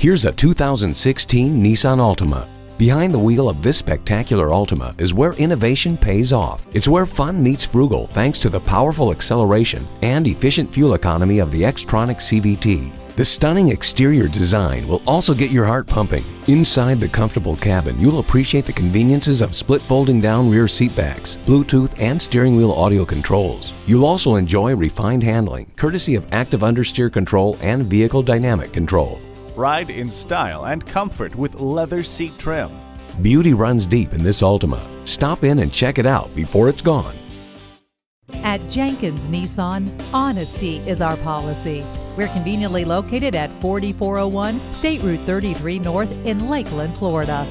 Here's a 2016 Nissan Altima. Behind the wheel of this spectacular Altima is where innovation pays off. It's where fun meets frugal thanks to the powerful acceleration and efficient fuel economy of the Xtronic CVT. The stunning exterior design will also get your heart pumping. Inside the comfortable cabin, you'll appreciate the conveniences of split folding down rear seatbacks, Bluetooth and steering wheel audio controls. You'll also enjoy refined handling, courtesy of active understeer control and vehicle dynamic control. Ride in style and comfort with leather seat trim. Beauty runs deep in this Altima. Stop in and check it out before it's gone. At Jenkins Nissan, honesty is our policy. We're conveniently located at 4401 State Route 33 North in Lakeland, Florida.